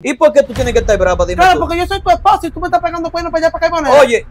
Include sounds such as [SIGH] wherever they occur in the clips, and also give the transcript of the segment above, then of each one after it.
¿Y por qué tú tienes que estar brava? Dime Claro, tú. porque yo soy tu esposo y tú me estás pegando cuernos para allá para Caibonera. Oye,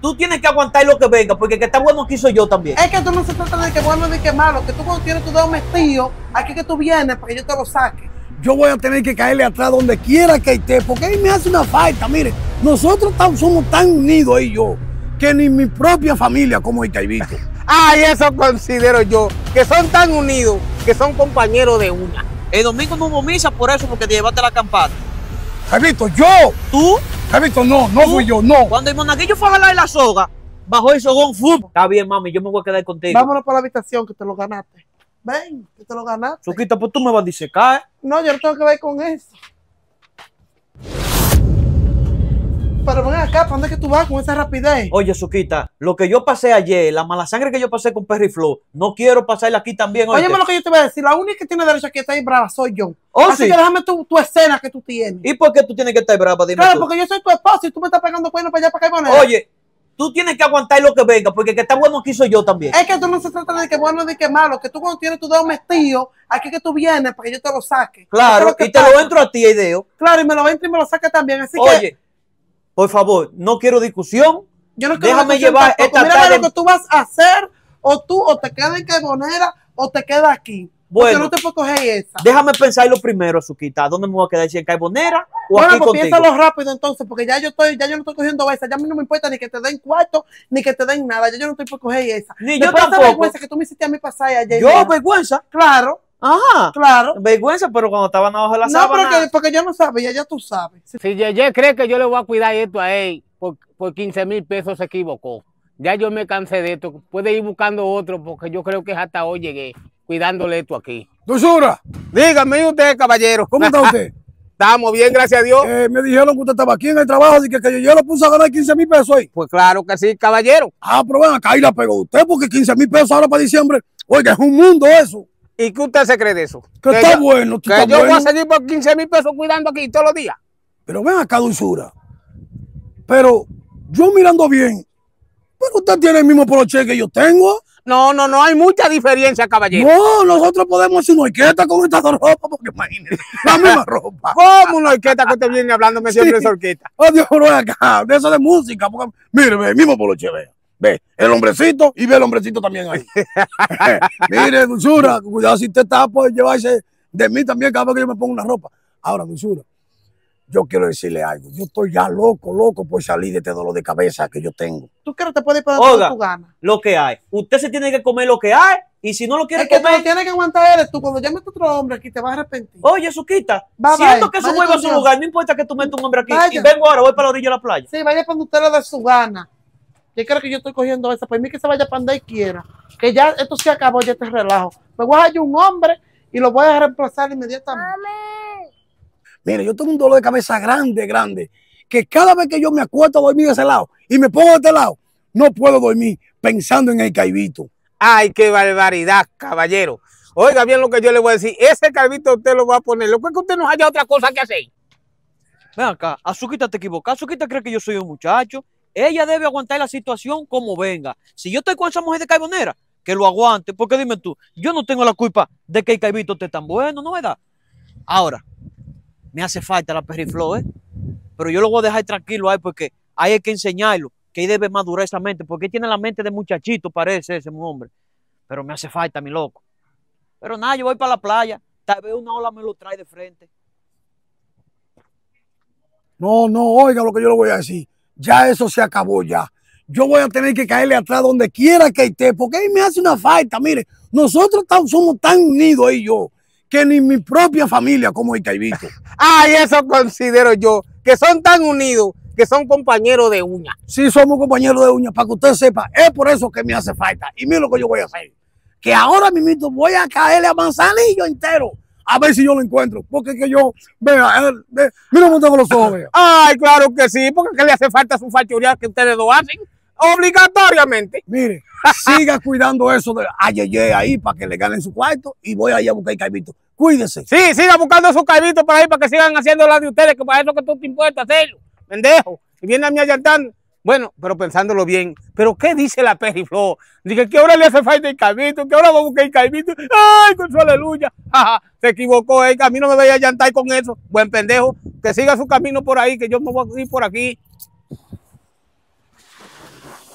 tú tienes que aguantar lo que venga, porque el que está bueno aquí soy yo también. Es que tú no se trata de que bueno ni que malo, que tú cuando tienes tu dedo metido, aquí que tú vienes para que yo te lo saque. Yo voy a tener que caerle atrás donde quiera que esté, porque ahí me hace una falta. Mire, nosotros tam- somos tan unidos ahí y yo, que ni mi propia familia como el Caibito. [LAUGHS] Ay, eso considero yo, que son tan unidos, que son compañeros de una. El domingo no hubo misa por eso, porque te llevaste la campana. Caibito, yo, Tú, Caibito, no, no fui yo, no. cuando el monaguillo fue a jalar la soga, bajó el sogón, ¡fum! Está bien, mami, yo me voy a quedar contigo. Vámonos para la habitación que te lo ganaste. Ven, que te lo ganaste. Suquita, pues tú me vas a disecar. ¿eh? No, yo no tengo que ver con eso. Pero ven acá, ¿para dónde es que tú vas con esa rapidez? Oye, Suquita, lo que yo pasé ayer, la mala sangre que yo pasé con Perry Flow, no quiero pasarla aquí también. Óyeme lo que yo te voy a decir, la única que tiene derecho a estar brava soy yo. Oh, Así sí. que déjame tu, tu escena que tú tienes. ¿Y por qué tú tienes que estar brava? Dime Claro, tú. porque yo soy tu esposo y tú me estás pegando cuernos para allá para Caibonera. Oye, tú tienes que aguantar lo que venga, porque el que está bueno aquí soy yo también. Es que tú no se trata de que bueno ni que malo, que tú cuando tienes tu dedo metido, aquí que tú vienes para que yo te lo saque. Eso es Claro, lo que y te pasa. lo entro a ti, ideo. Claro, y me lo entro y me lo saca también. Así que Oye, por favor, no quiero discusión. yo no quiero déjame llevar tampoco. esta Mira tarde- lo que tú vas a hacer, o tú o te quedas en Caibonera o te quedas aquí. Bueno. No te puedo coger esa. Déjame pensarlo primero, Suquita. ¿Dónde me voy a quedar? ¿Si en Carbonera o Bueno, aquí pues contigo? piénsalo rápido entonces, porque ya yo estoy, ya yo no estoy cogiendo esa, ya a mí no me importa ni que te den cuarto, ni que te den nada, ya yo no estoy por coger esa. Ni yo Después de esa tampoco. vergüenza que tú me hiciste a mí pasar ayer. Yo, vergüenza. Claro, Ajá. claro. Vergüenza, pero cuando estaban abajo de la No, sábana. porque, porque yo no sabía, ya tú sabes. Si Yeye cree que yo le voy a cuidar esto a él por, por 15 mil pesos, se equivocó. Ya yo me cansé de esto. Puede ir buscando otro porque yo creo que hasta hoy llegué cuidándole esto aquí. Dulzura, Dígame ¿y usted, caballero. ¿cómo está usted? [LAUGHS] Estamos bien, gracias a Dios. Eh, me dijeron que usted estaba aquí en el trabajo y que, que yo lo puse a ganar 15 mil pesos ahí. Pues claro que sí, caballero. Ah, pero ven acá y la pegó usted porque 15 mil pesos ahora para diciembre. Oiga, es un mundo eso. ¿Y qué usted se cree de eso? Que está yo, bueno, que está yo voy a seguir por 15 mil pesos cuidando aquí todos los días. Pero ven acá, dulzura. Pero yo mirando bien, pero usted tiene el mismo poloche que yo tengo. No, no, no hay mucha diferencia, caballero. No, nosotros podemos hacer una orquesta con esta [LAUGHS] ropa, porque imagínese, la misma [LAUGHS] ropa. ¿Cómo una orquesta que usted viene hablándome siempre de esa orquesta? Oh, Dios, ven acá, de eso de música. Porque, mire, el mismo poloche, ve. Ve, el hombrecito y ve el hombrecito también ahí. [LAUGHS] mire, dulzura, cuidado si usted está por llevarse de mí también cada vez que yo me pongo una ropa. Ahora, dulzura, yo quiero decirle algo. Yo estoy ya loco, loco por salir de este dolor de cabeza que yo tengo. Tú quieres te puedes ir para donde Oiga. tú ganas. Lo que hay. Usted se tiene que comer lo que hay. Y si no lo quiere Es que tú comer. lo tienes que aguantar eres tú. Cuando llames a otro hombre aquí te vas a arrepentir. Oye, Suquita, siento que eso vuelva a su Dios. lugar. No importa que tú metas un hombre aquí. Vaya. Y vengo ahora, voy para la orilla de la playa. Sí, vaya cuando usted le dé su gana. Yo creo que yo estoy cogiendo esa. Para mí que se vaya para donde quiera. Que ya esto se acabó, ya este relajo. Me voy a hallar un hombre y lo voy a reemplazar inmediatamente. Mire, yo tengo un dolor de cabeza grande, grande, que cada vez que yo me acuesto a dormir de ese lado y me pongo de este lado, no puedo dormir pensando en el caibito. Ay, qué barbaridad, caballero. Oiga bien lo que yo le voy a decir. Ese calvito usted lo va a poner. Lo que es que usted no haya otra cosa que hacer. Ven acá, Azuquita te equivocas. Azuquita cree que yo soy un muchacho. Ella debe aguantar la situación como venga. Si yo estoy con esa mujer de Caibonera, que lo aguante. Porque dime tú, yo no tengo la culpa de que el caibito esté tan bueno, ¿no verdad? Ahora, me hace falta la perriflow, ¿eh? Pero yo lo voy a dejar tranquilo ahí porque ahí hay que enseñarlo, que ahí debe madurar esa mente, porque tiene la mente de muchachito, parece ese hombre. Pero me hace falta, mi loco. Pero nada, yo voy para la playa, tal vez una ola me lo trae de frente. No, no, oiga lo que yo le voy a decir. Ya eso se acabó ya. Yo voy a tener que caerle atrás donde quiera que esté, porque ahí me hace una falta. Mire, nosotros tam- somos tan unidos ahí yo, que ni mi propia familia como el caibito. [LAUGHS] Ay, eso considero yo. Que son tan unidos, que son compañeros de uña. Sí, somos compañeros de uñas, para que usted sepa. Es por eso que me hace falta. Y mire lo que yo voy a hacer. Que ahora mismo voy a caerle a Manzanillo entero. A ver si yo lo encuentro. Porque que yo, vea, él, mira cómo tengo los ojos, vea. Ay, claro que sí, porque ¿qué le hace falta su factoría que ustedes lo hacen? Obligatoriamente. Mire, [LAUGHS] siga cuidando eso de ayeye ahí para que le ganen su cuarto y voy allá a buscar el caibito. Cuídese. Sí, siga buscando sus calvitos por ahí para que sigan haciendo la de ustedes, que para eso que tú te importa hacerlo. Pendejo. Y viene a mí allantar Bueno, pero pensándolo bien, ¿pero qué dice la periflor? Dije que ahora le hace falta el calvito, que ahora va a buscar el calvito. ¡Ay, con su aleluya! Ajá, se equivocó, eh, a mí no me vaya a llantar con eso. Buen pendejo, que siga su camino por ahí, que yo me voy a ir por aquí.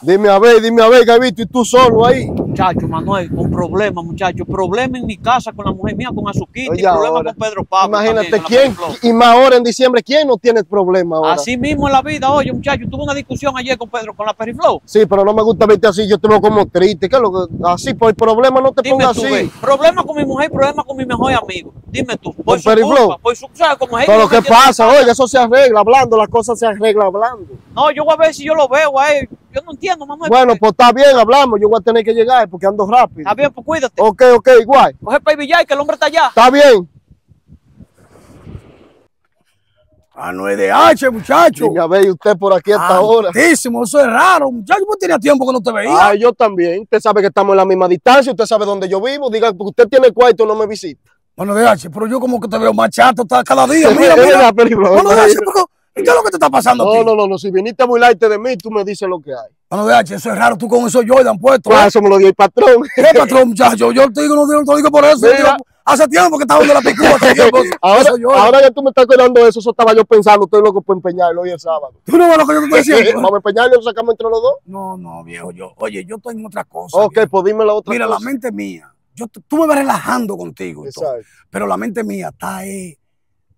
Dime a ver, dime a ver, Gavito, y tú solo ahí. Muchacho, Manuel, con problemas, muchacho. Problema en mi casa con la mujer mía, con Azuquita, y problema ahora, con Pedro Pablo. Imagínate, también, ¿quién? Y más ahora en diciembre, ¿quién no tiene problema ahora? Así mismo en la vida, oye, muchacho, tuve una discusión ayer con Pedro, con la Periflow. Sí, pero no me gusta verte así, yo te veo como triste. ¿Qué es lo que- Así, por el problema no te Dime pongas tú, así. ve, problema con mi mujer, problema con mi mejor amigo. Dime tú, por ¿Con su Periflow? culpa, por su, ¿sabes? Como Pero no ¿qué me quiere pasa? Oye, eso se arregla hablando, las cosas se arreglan hablando. No, yo voy a ver si yo lo veo a él. Yo no entiendo, Manuel. Bueno, pues está bien, hablamos, yo voy a tener que llegar porque ando rápido. Está bien, pues cuídate. Ok, ok, igual. Coge para el billar, que el hombre está allá. Está bien. Ah, no es de H, muchacho. Dime a ver, y usted por aquí hasta Ah, ahora. Altísimo, eso es raro. Muchacho, pues tenía tiempo que no te veía. Ah, yo también. Usted sabe que estamos en la misma distancia, usted sabe dónde yo vivo. Diga, porque usted tiene cuarto, no me visita. Bueno, de H, pero yo como que te veo más chato está cada día. [LAUGHS] Mira, mira. Bueno, de mira. H, pero, ¿y qué es lo que te está pasando a No, ti? no, no, no. Si viniste a burlarte de mí, tú me dices lo que hay. Bueno, de H, eso es raro. Tú con esos Jordan puestos. Ah, ¿eh? eso me lo dio el patrón. ¿Qué patrón, muchacho? Yo te digo, no, no te digo por eso. Mira. Yo- hace tiempo que estaba de la picúa. Hace tiempo. [LAUGHS] ahora, ahora que tú me estás cuidando eso, eso estaba yo pensando. Estoy loco por empeñarlo hoy es sábado. ¿Tú no ves lo que yo te estoy [LAUGHS] diciendo? Vamos a empeñarlo y sacamos entre los dos. No, no, viejo. Yo, oye, yo estoy en otra cosa. Ok, viejo. pues dime la otra Mira, cosa. la mente mía. Yo, tú me vas relajando contigo. todo, Exacto. pero la mente mía está eh,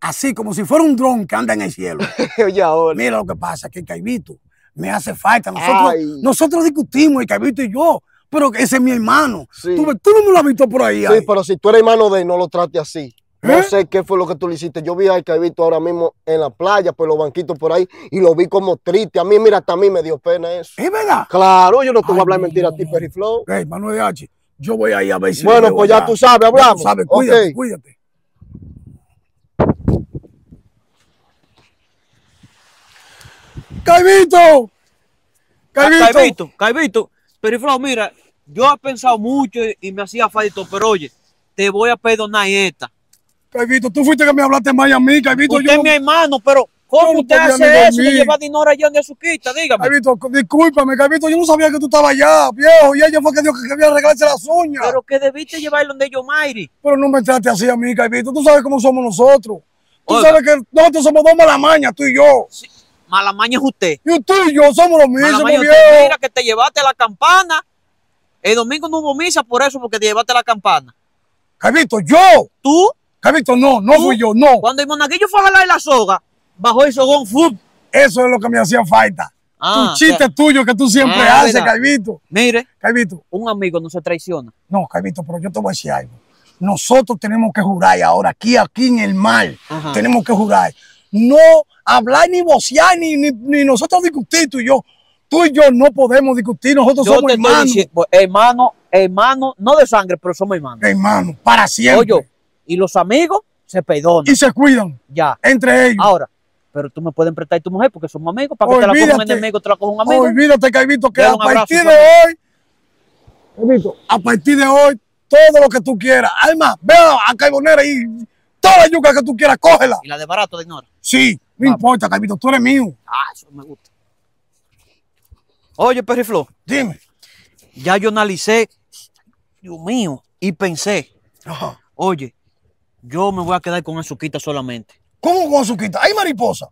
así, como si fuera un dron que anda en el cielo. [LAUGHS] Oye, ahora. Mira lo que pasa, que el Caibito me hace falta. Nosotros, Ay. nosotros discutimos, el Caibito y yo, pero ese es mi hermano. Sí. Tú, tú no me lo has visto por ahí. Sí, ahí. pero si tú eres hermano de él, no lo trate así. No ¿Eh? sé qué fue lo que tú le hiciste. Yo vi al Caibito ahora mismo en la playa, por los banquitos por ahí, y lo vi como triste. A mí, mira, hasta a mí me dio pena eso. Es verdad. Claro, yo no te voy Ay, a hablar mentira a no. ti, Periflow. Hey, Manuel de H, yo voy ahí a ver si. Bueno, pues ya tú sabes, Ya hablamos. tú sabes, cuídate, cuídate. Caibito. Caibito. Caibito, Caibito. Periflow, mira, yo he pensado mucho y, me hacía falta, pero oye, te voy a perdonar esta. Caibito, tú fuiste que me hablaste mal a mí, Caibito. Usted yo es mi hermano, pero yo ¿cómo no usted hace eso dormir. llevar dinero allá donde Azuquita? Dígame. Caibito, discúlpame, Caibito, yo no sabía que tú estabas allá, viejo, y ella fue que dijo que quería arreglarse las uñas. Pero que debiste llevarlo donde Yomairi. Pero no me trate así a mí, Caibito, tú sabes cómo somos nosotros. Tú Oiga. sabes que nosotros somos dos malamañas, tú y yo. Malamaña es usted. Y tú y yo somos los mismos, viejo. usted. Mira que te llevaste la campana. El domingo no hubo misa por eso, porque te llevaste la campana. Caibito, yo. Tú, Caibito, no, no ¿Tú? fui yo, no. cuando el monaguillo fue a jalar la soga, bajó el sogón, ¡fum! Eso es lo que me hacía falta. Ah, tu chiste o sea, tuyo que tú siempre Ah, haces. Caibito. Mire, Caibito, un amigo no se traiciona. no, Caibito, pero yo te voy a decir algo. Nosotros tenemos que jurar ahora, aquí, aquí en el mar, Ajá. tenemos que jurar. No hablar ni vocear, ni, ni, ni nosotros discutir, tú y yo. Tú y yo no podemos discutir, nosotros Yo somos hermanos. diciendo, hermano, hermano, no de sangre, pero somos hermanos. Hermanos, para siempre. Oye, y los amigos se perdonan. y se cuidan Ya. entre ellos. Ahora, pero tú me puedes prestar tu mujer porque somos amigos. Para que te la coja un enemigo, te la coja un amigo. Olvídate, Caibito, que Dale a abrazo, partir de hoy, a partir de hoy, todo lo que tú quieras. Alma, ve a Caibonera y toda la yuca que tú quieras, cógela. Y la de barato de ignora. Sí, no importa, Caibito, tú eres mío. Ah, eso me gusta. Oye, Perriflo, Dime. ya yo analicé, Dios mío, y pensé, Ajá. oye, yo me voy a quedar con Azuquita solamente. ¿Cómo con Azuquita? Hay mariposa.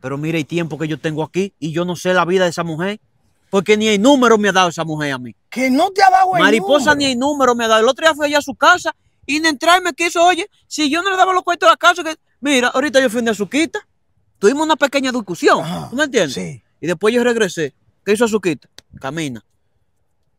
Pero mire el tiempo que yo tengo aquí y yo no sé la vida de esa mujer. Porque ni el número me ha dado esa mujer a mí. Que no te ha dado el Mariposa número. ni el número me ha dado. El otro día fui allá a su casa y en entrarme quiso, oye, si yo no le daba los cuartos de la casa, que mira, ahorita yo fui de Azuquita, tuvimos una pequeña discusión, Ajá, ¿tú me entiendes? sí. Y después yo regresé. ¿Qué hizo Azuquita? Camina.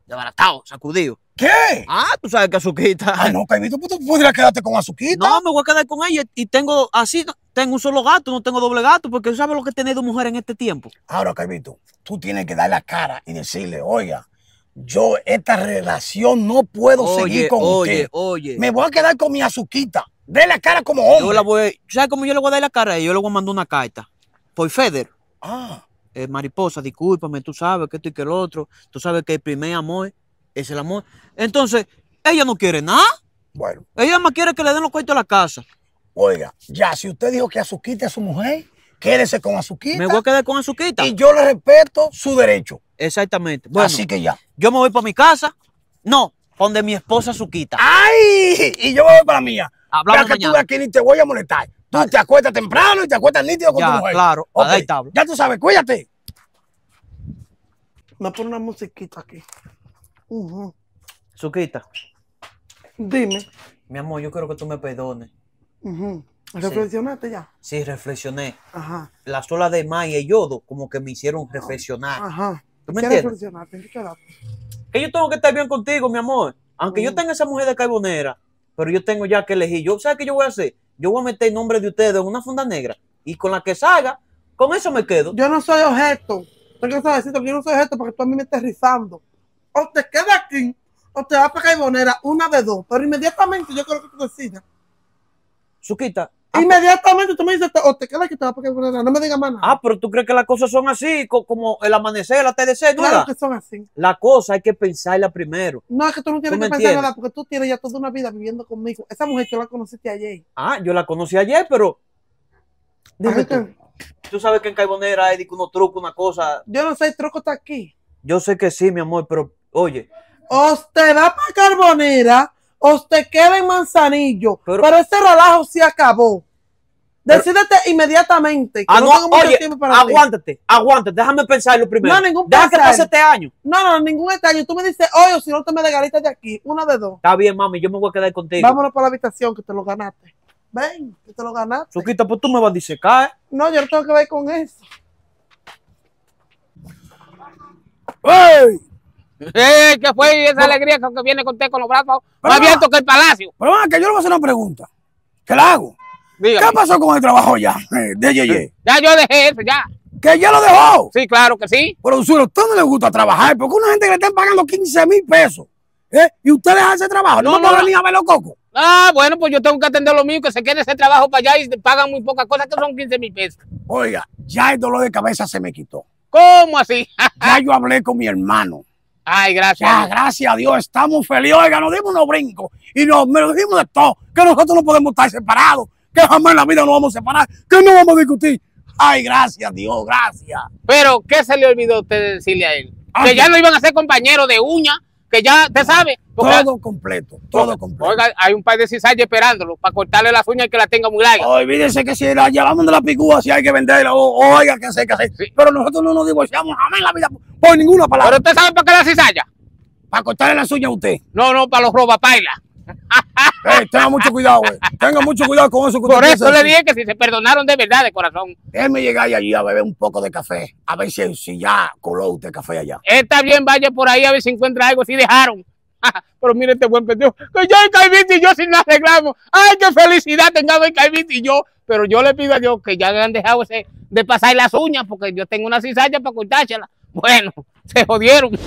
Desbaratado, sacudido. ¿Qué? Ah, tú sabes que Azuquita. Ah, no, Caibito, pues tú podrías quedarte con Azuquita. No, me voy a quedar con ella y tengo así, tengo un solo gato, no tengo doble gato, porque tú sabes lo que he tenido mujer en este tiempo. Ahora, Caibito, tú tienes que dar la cara y decirle, oiga, yo esta relación no puedo Oye, seguir con oye, usted. oye. Me voy a quedar con mi Azuquita. De la cara como Yo hombre. la voy, ¿sabes cómo yo le voy a dar la cara? Yo le voy a mandar una carta. Por Feder. Ah, eh, mariposa, discúlpame, tú sabes que esto y que el otro, tú sabes que el primer amor es el amor. Entonces, ella no quiere nada, bueno, ella más quiere que le den los cuartos a la casa. oiga, ya, si usted dijo que Azuquita es su mujer, quédese con Azuquita. Me voy a quedar con Azuquita. Y yo le respeto su derecho. Exactamente. Bueno, Así que ya. yo me voy para mi casa. No, donde mi esposa Azuquita. ¡Ay! Y yo me voy para la mía. Hablamos Para que tú mañana. veas que ni te voy a molestar. Tú Dale. te acuestas temprano y te acuestas nítido con Ya, tu mujer. claro. Ok, Ahí está. Ya tú sabes, cuídate. Me pone una musiquita aquí. Ujú. Azuquita, Dime. mi amor, yo quiero que tú me perdones. Ujú. ¿Reflexionaste ya? Sí, reflexioné. Ajá. Las olas de mar y el yodo como que me hicieron reflexionar. Ajá. ¿Tú me ¿Qué entiendes? reflexionaste? Que yo tengo que estar bien contigo, mi amor. Aunque yo Mm. tenga esa mujer de carbonera, pero yo tengo ya que elegir. Yo, ¿sabes qué yo voy a hacer? Yo voy a meter el nombre de ustedes en una funda negra y con la que salga, con eso me quedo. Yo no soy objeto. Yo no soy objeto porque tú a mí me estás rizando. O te quedas aquí o te vas para Caibonera, una de dos. Pero inmediatamente yo creo que tú decidas. Suquita. Inmediatamente tú me dices, o te quedas o te vas para Caibonera. No me digas más nada. Ah, pero tú crees que las cosas son así, co- como el amanecer, el atardecer, ¿no? claro que son así. La cosa hay que pensarla primero. No, es que tú no tienes ¿Tú que pensar entiendes? nada porque tú tienes ya toda una vida viviendo conmigo. Esa mujer tú la conociste ayer. Ah, yo la conocí ayer, pero. Dime tú, que tú sabes que en Caibonera hay que unos trucos, una cosa. yo no sé, el truco está aquí. Yo sé que sí, mi amor, pero oye, O te va para Carbonera o te queda en Manzanillo. Pero- Pero, ese relajo se acabó. Decídete inmediatamente. Que ah, no, no, tengo mucho oye, tiempo para ti. aguántate, aguántate, déjame pensarlo primero. No, ningún Deja que pensar. pase este año. No, no, ningún detalle. Tú me dices hoy o si no te me legalitas de aquí. Una de dos. Está bien, mami, yo me voy a quedar contigo. Vámonos para la habitación que te lo ganaste. Ven, que te lo ganaste. Suquita, pues tú me vas a disecar. ¿eh? No, yo no tengo que ver con eso. ¡Ey! Eh, ¿Qué fue esa alegría que viene con usted con los brazos más abiertos que el palacio? Pero venga, que yo le voy a hacer una pregunta. ¿Qué la hago? Dígame. ¿Qué pasó con el trabajo ya eh, de Yeye? Ya yo dejé eso, ya. Que ya lo dejó. Sí, claro que sí. Pero Usura, a usted no le gusta trabajar porque una gente que le están pagando 15 mil pesos. ¿eh? Y usted deja ese trabajo. No, No, no, no. venir a ver los cocos. Ah, bueno, pues yo tengo que atender lo mío, que se quede ese trabajo para allá y pagan muy pocas cosas, que son 15 mil pesos. Oiga, ya el dolor de cabeza se me quitó. ¿Cómo así? Ya yo hablé con mi hermano. Ay, gracias. Ya, gracias a Dios, estamos felices. Oiga, nos dimos unos brincos y nos, dijimos de todo. Que nosotros no podemos estar separados. Que jamás en la vida nos vamos a separar. Que no vamos a discutir. Ay, gracias a Dios, gracias. Pero, ¿qué se le olvidó a usted decirle a él? Ah, que sí. ya no iban a ser compañeros de uña, que ya, usted sabe. Todo completo, todo completo. Oiga, hay un par de cizallas esperándolo para cortarle las uñas y que la tenga muy larga. Olvídese que si la llevamos de la picúa, si hay que venderla, o, oiga, que que hacer. Sí. Pero nosotros no nos divorciamos jamás en la vida por ninguna Pero palabra. usted sabe para qué la cizalla. Para cortarle las uñas a usted. No, no, para los robapailas. [LAUGHS] Tenga mucho cuidado, güey. Tenga mucho cuidado con eso. que Por eso le dije que si se perdonaron de verdad, de corazón. Déjeme llegar allí a beber un poco de café. A ver si, si ya coló usted café allá. Está bien, vaya por ahí a ver si encuentra algo, si dejaron. [LAUGHS] Pero mire este buen pendejo, que ya el Caimito y yo sin la arreglamos. Ay, qué felicidad tengamos el Caimito y yo. Pero yo le pido a Dios que ya me han dejado ese, de pasar las uñas, porque yo tengo una cizalla para cortársela. Bueno, [LAUGHS] se jodieron.